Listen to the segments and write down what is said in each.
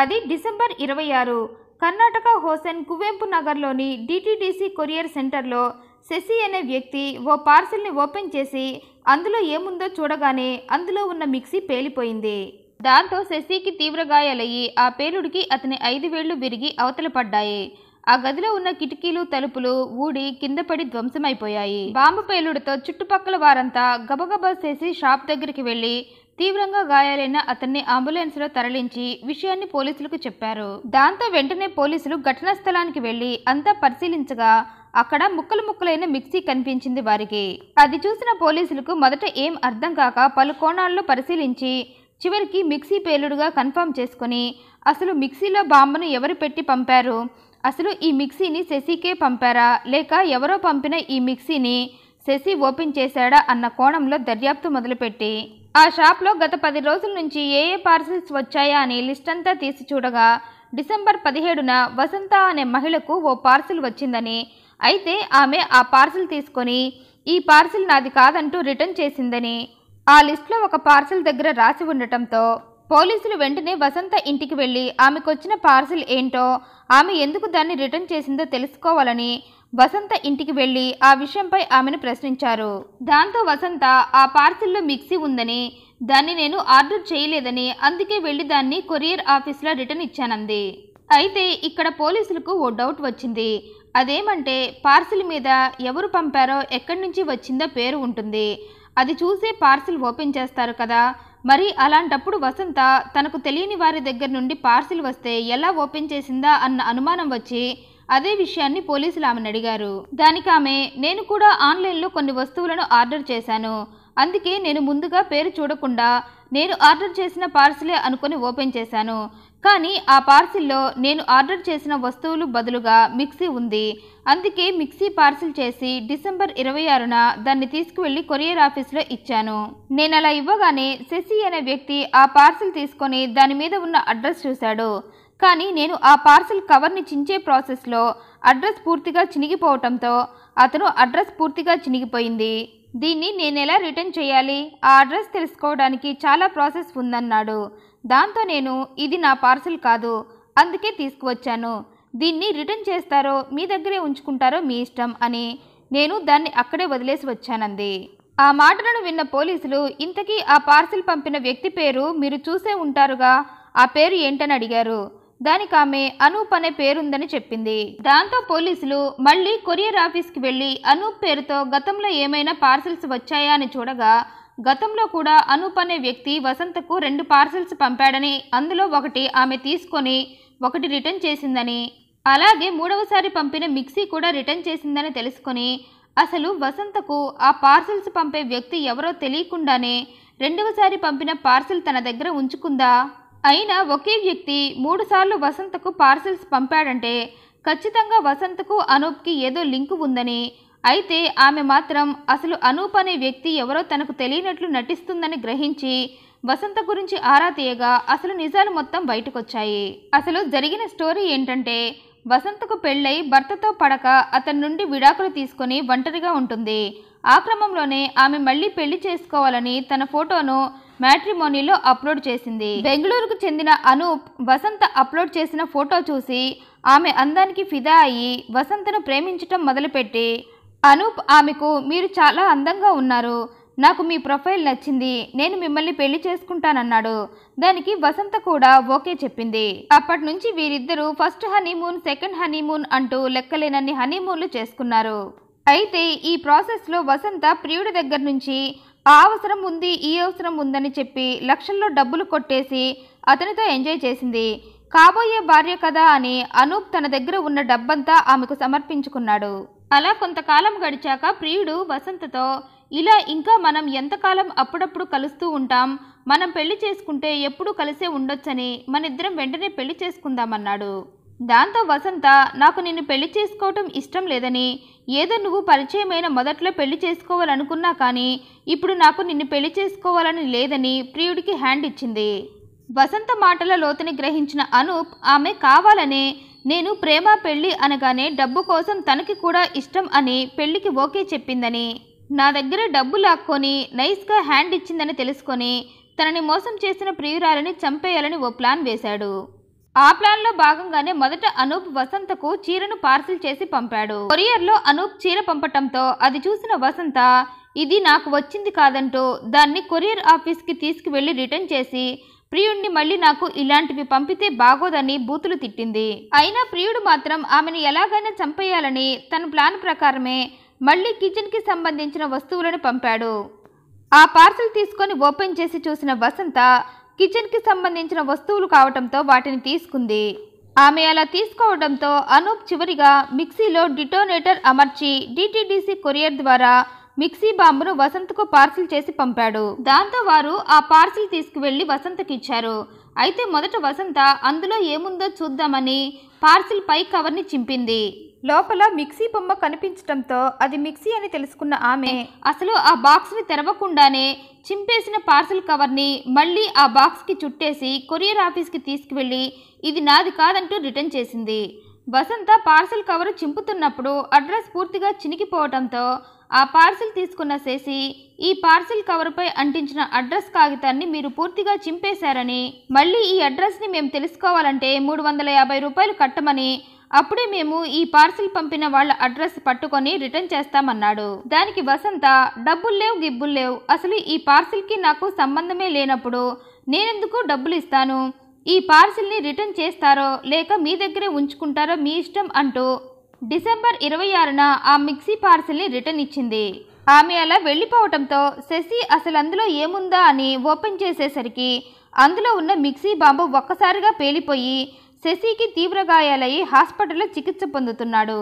అది డిసెంబర్ ఇరవై ఆరు. కర్ణాటక హోసెన్ కువెంపు నగర్లోని డిటిడిసి కొరియర్ సెంటర్లో శశి అనే వ్యక్తి ఓ పార్సిల్ని ఓపెన్ చేసి అందులో ఏముందో చూడగానే అందులో ఉన్న మిక్సీ పేలిపోయింది. దాంతో శశికి తీవ్ర గాయాలయ్యి ఆ పేలుడికి అతని ఐదు వేళ్ళు విరిగి అవతల పడ్డాయి. ఆ గదిలో ఉన్న కిటికీలు తలుపులు ఊడి కింద పడి ధ్వంసమైపోయాయి. బాంబు పేలుడుతో చుట్టుపక్కల వారంతా గబగబా చేసి షాప్ దగ్గరికి వెళ్ళి తీవ్రంగా గాయాలైన అతన్ని అంబులెన్స్లో తరలించి విషయాన్ని పోలీసులకు చెప్పారు. దాంతో వెంటనే పోలీసులు ఘటనా స్థలానికి వెళ్ళి అంతా పరిశీలించగా అక్కడ ముక్కలు ముక్కలైన మిక్సీ కనిపించింది వారికి. అది చూసిన పోలీసులకు మొదట ఏం అర్థం కాక పలు కోణాల్లో పరిశీలించి చివరికి మిక్సీ పేలుడుగా కన్ఫర్మ్ చేసుకుని అసలు మిక్సీలో బాంబును ఎవరు పెట్టి పంపారు? అసలు ఈ మిక్సీని శశికే పంపారా? లేక ఎవరో పంపిన ఈ మిక్సీని శశి ఓపెన్ చేశాడా? అన్న కోణంలో దర్యాప్తు మొదలుపెట్టి ఆ షాప్లో గత పది రోజుల నుంచి ఏ ఏ పార్సిల్స్ వచ్చాయా అని లిస్ట్ అంతా తీసి చూడగా డిసెంబర్ పదిహేడున వసంత అనే మహిళకు ఓ పార్సిల్ వచ్చిందని అయితే ఆమె ఆ పార్సిల్ తీసుకొని ఈ పార్సిల్ నాది కాదంటూ రిటర్న్ చేసిందని. ఆ లిస్ట్లో ఒక పార్సిల్ దగ్గర రాసి ఉండటంతో పోలీసులు వెంటనే వసంత ఇంటికి వెళ్ళి ఆమెకొచ్చిన పార్సిల్ ఏంటో ఆమె ఎందుకు దాన్ని రిటర్న్ చేసిందో తెలుసుకోవాలని వసంత ఇంటికి వెళ్ళి ఆ విషయంపై ఆమెను ప్రశ్నించారు. దాంతో వసంత ఆ పార్సిల్లో మిక్సీ ఉందని దాన్ని నేను ఆర్డర్ చేయలేదని అందుకే వెళ్ళి దాన్ని కొరియర్ ఆఫీస్లో రిటర్న్ ఇచ్చానంది. అయితే ఇక్కడ పోలీసులకు ఓ డౌట్ వచ్చింది. అదేమంటే పార్సిల్ మీద ఎవరు పంపారో ఎక్కడి నుంచి వచ్చిందో పేరు ఉంటుంది. అది చూసే పార్సిల్ ఓపెన్ చేస్తారు కదా. మరి అలాంటప్పుడు వసంత తనకు తెలియని వారి దగ్గర నుండి పార్సిల్ వస్తే ఎలా ఓపెన్ చేసిందా అన్న అనుమానం వచ్చి అదే విషయాన్ని పోలీసులు ఆమెను అడిగారు. దానికి ఆమె నేను కూడా ఆన్లైన్లో కొన్ని వస్తువులను ఆర్డర్ చేశాను. అందుకే నేను ముందుగా పేరు చూడకుండా నేను ఆర్డర్ చేసిన పార్సిలే అనుకొని ఓపెన్ చేశాను. కానీ ఆ పార్సిల్లో నేను ఆర్డర్ చేసిన వస్తువులు బదులుగా మిక్సీ ఉంది. అందుకే మిక్సీ పార్సిల్ చేసి డిసెంబర్ ఇరవై ఆరున దాన్ని తీసుకువెళ్ళి కొరియర్ ఆఫీస్లో ఇచ్చాను. నేను అలా ఇవ్వగానే శశి అనే వ్యక్తి ఆ పార్సిల్ తీసుకొని దాని మీద ఉన్న అడ్రస్ చూశాడు. కానీ నేను ఆ పార్సిల్ కవర్ని చించే ప్రాసెస్లో అడ్రస్ పూర్తిగా చినిగిపోవటంతో అతను అడ్రస్ పూర్తిగా చినిగిపోయింది. దీన్ని నేను ఎలా రిటర్న్ చేయాలి? ఆ అడ్రస్ తెలుసుకోవడానికి చాలా ప్రాసెస్ ఉందన్నాడు. దాంతో నేను ఇది నా పార్సిల్ కాదు అందుకే తీసుకువచ్చాను. దీన్ని రిటర్న్ చేస్తారో మీ దగ్గరే ఉంచుకుంటారో మీ ఇష్టం అని నేను దాన్ని అక్కడే వదిలేసి వచ్చానంది. ఆ మాటలను విన్న పోలీసులు ఇంతకీ ఆ పార్సిల్ పంపిన వ్యక్తి పేరు మీరు చూసే ఉంటారుగా? ఆ పేరు ఏంటని అడిగారు. దానికి ఆమె అనూప్ అనే పేరుందని చెప్పింది. దాంతో పోలీసులు మళ్ళీ కొరియర్ ఆఫీస్కి వెళ్ళి అనూప్ పేరుతో గతంలో ఏమైనా పార్సెల్స్ వచ్చాయా అని చూడగా గతంలో కూడా అనూప్ అనే వ్యక్తి వసంతకు రెండు పార్సెల్స్ పంపాడని అందులో ఒకటి ఆమె తీసుకొని ఒకటి రిటర్న్ చేసిందని అలాగే మూడవసారి పంపిన మిక్సీ కూడా రిటర్న్ చేసిందని తెలుసుకొని అసలు వసంతకు ఆ పార్సెల్స్ పంపే వ్యక్తి ఎవరో తెలియకుండానే రెండవసారి పంపిన పార్సెల్ తన దగ్గర ఉంచుకుందా? అయినా ఒకే వ్యక్తి మూడుసార్లు వసంతకు పార్సిల్స్ పంపాడంటే ఖచ్చితంగా వసంతకు అనూప్కి ఏదో లింకు ఉందని. అయితే ఆమె మాత్రం అసలు అనూప్ అనే వ్యక్తి ఎవరో తనకు తెలియనట్లు నటిస్తుందని గ్రహించి వసంత గురించి ఆరా తీయగా అసలు నిజాలు మొత్తం బయటకొచ్చాయి. అసలు జరిగిన స్టోరీ ఏంటంటే వసంతకు పెళ్ళై భర్తతో పడక అతని నుండి విడాకులు తీసుకొని ఒంటరిగా ఉంటుంది. ఆ క్రమంలోనే ఆమె మళ్ళీ పెళ్ళి చేసుకోవాలని తన ఫోటోను మ్యాట్రిమోనీలో అప్లోడ్ చేసింది. బెంగళూరుకు చెందిన అనూప్ వసంత అప్లోడ్ చేసిన ఫోటో చూసి ఆమె అందానికి ఫిదా అయ్యి వసంతను ప్రేమించటం మొదలుపెట్టి అనూప్ ఆమెకు మీరు చాలా అందంగా ఉన్నారు. నాకు మీ ప్రొఫైల్ నచ్చింది నేను మిమ్మల్ని పెళ్ళి చేసుకుంటానన్నాడు. దానికి వసంత కూడా ఓకే చెప్పింది. అప్పటి నుంచి వీరిద్దరూ ఫస్ట్ హనీమూన్ సెకండ్ హనీమూన్ అంటూ లెక్కలేనన్ని హనీమూన్లు చేసుకున్నారు. అయితే ఈ ప్రాసెస్లో వసంత ప్రియుడి దగ్గర నుంచి ఆ అవసరం ఉంది ఈ అవసరం ఉందని చెప్పి లక్షల్లో డబ్బులు కొట్టేసి అతనితో ఎంజాయ్ చేసింది. కాబోయే భార్య కదా అని అనూప్ తన దగ్గర ఉన్న డబ్బంతా ఆమెకు సమర్పించుకున్నాడు. అలా కొంతకాలం గడిచాక ప్రియుడు వసంతతో ఇలా ఇంకా మనం ఎంతకాలం అప్పుడప్పుడు కలుస్తూ ఉంటాం? మనం పెళ్ళి చేసుకుంటే ఎప్పుడూ కలిసే ఉండొచ్చని మనిద్దరం వెంటనే పెళ్ళి చేసుకుందామన్నాడు. దాంతో వసంత నాకు నిన్ను పెళ్ళి చేసుకోవటం ఇష్టం లేదని ఏదో నువ్వు పరిచయమైన మొదట్లో పెళ్ళి చేసుకోవాలనుకున్నా కానీ ఇప్పుడు నాకు నిన్ను పెళ్ళి చేసుకోవాలని లేదని ప్రియుడికి హ్యాండ్ ఇచ్చింది. వసంత మాటల లోతుని గ్రహించిన అనూప్ ఆమె కావాలనే నేను ప్రేమ పెళ్ళి అనగానే డబ్బు కోసం తనకి కూడా ఇష్టం అని పెళ్ళికి ఓకే చెప్పిందని. నా దగ్గర డబ్బు లాక్కొని నైస్గా హ్యాండ్ ఇచ్చిందని తెలుసుకొని తనని మోసం చేసిన ప్రియురాలని చంపేయాలని ఓ ప్లాన్ వేశాడు. ఆ ప్లాన్లో భాగంగానే మొదట అనూప్ వసంతకు చీరను పార్సిల్ చేసి పంపాడు. కొరియర్లో అనూప్ చీర పంపటంతో అది చూసిన వసంత ఇది నాకు వచ్చింది కాదంటూ దాన్ని కొరియర్ ఆఫీస్కి తీసుకువెళ్ళి తీసుకువెళ్ళి రిటర్న్ చేసి ప్రియుడిని మళ్ళీ నాకు ఇలాంటివి పంపితే బాగోదని బూతులు తిట్టింది. అయినా ప్రియుడు మాత్రం ఆమెను ఎలాగైనా చంపేయాలని తన ప్లాన్ ప్రకారమే మళ్ళీ కిచెన్కి సంబంధించిన వస్తువులను పంపాడు. ఆ పార్సల్ తీసుకొని ఓపెన్ చేసి చూసిన వసంత కిచెన్కి సంబంధించిన వస్తువులు కావటంతో వాటిని తీసుకుంది. ఆమె అలా తీసుకోవడంతో అనూప్ చివరిగా మిక్సీలో డిటోనేటర్ అమర్చి డిటిడిసి కొరియర్ ద్వారా మిక్సీ బాంబును వసంతకు పార్సిల్ చేసి పంపాడు. దాంతో వారు ఆ పార్సిల్ తీసుకువెళ్ళి వసంతకి ఇచ్చారు. అయితే మొదట వసంత అందులో ఏముందో చూద్దామని పార్సిల్ పై కవర్ని చింపింది. లోపల మిక్సీ బొమ్మ కనిపించడంతో అది మిక్సీ అని తెలుసుకున్న ఆమె అసలు ఆ బాక్స్ని తెరవకుండానే చింపేసిన పార్సిల్ కవర్ని మళ్ళీ ఆ బాక్స్కి చుట్టేసి కొరియర్ ఆఫీస్కి తీసుకువెళ్ళి ఇది నాది కాదంటూ రిటర్న్ చేసింది. వసంత పార్సిల్ కవర్ చింపుతున్నప్పుడు అడ్రస్ పూర్తిగా చినిగిపోవడంతో ఆ పార్సిల్ తీసుకున్న శశి ఈ పార్సిల్ కవర్పై అంటించిన అడ్రస్ కాగితాన్ని మీరు పూర్తిగా చింపేశారని మళ్ళీ ఈ అడ్రస్ని మేము తెలుసుకోవాలంటే మూడు వందల యాభై రూపాయలు కట్టమని అప్పుడే మేము ఈ పార్సిల్ పంపిన వాళ్ళ అడ్రస్ పట్టుకొని రిటర్న్ చేస్తామన్నాడు. దానికి వసంత డబ్బులు లేవు గిబ్బులు లేవు. అసలు ఈ పార్సిల్కి నాకు సంబంధమే లేనప్పుడు నేనెందుకు డబ్బులు ఇస్తాను? ఈ పార్సిల్ని రిటర్న్ చేస్తారో లేక మీ దగ్గరే ఉంచుకుంటారో మీ ఇష్టం అంటూ డిసెంబర్ ఇరవై ఆరున ఆ మిక్సీ పార్సిల్ని రిటర్న్ ఇచ్చింది. ఆమె అలా వెళ్ళిపోవటంతో శశి అసలు అందులో ఏముందా అని ఓపెన్ చేసేసరికి అందులో ఉన్న మిక్సీ బాంబు ఒక్కసారిగా పేలిపోయి శశికి తీవ్ర గాయాలయ్యి హాస్పిటల్లో చికిత్స పొందుతున్నాడు.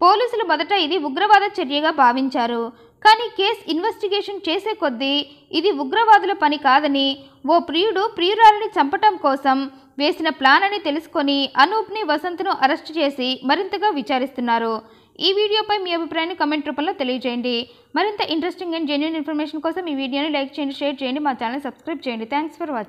పోలీసులు మొదట ఇది ఉగ్రవాద చర్యగా భావించారు. కానీ కేస్ ఇన్వెస్టిగేషన్ చేసే కొద్దీ ఇది ఉగ్రవాదుల పని కాదని ఓ ప్రియుడు ప్రియురాలిని చంపటం కోసం వేసిన ప్లాన్ అని తెలుసుకొని అనూప్ని వసంత్ను అరెస్ట్ చేసి మరింతగా విచారిస్తున్నారు. ఈ వీడియోపై మీ అభిప్రాయాన్ని కమెంట్ రూపంలో తెలియజేయండి. మరింత ఇంట్రెస్టింగ్ అండ్ జెన్యున్ ఇన్ఫర్మేషన్ కోసం ఈ వీడియోని లైక్ చేయండి షేర్ చేయండి మా ఛానల్ సబ్స్క్రైబ్ చేయండి. Thanks for watching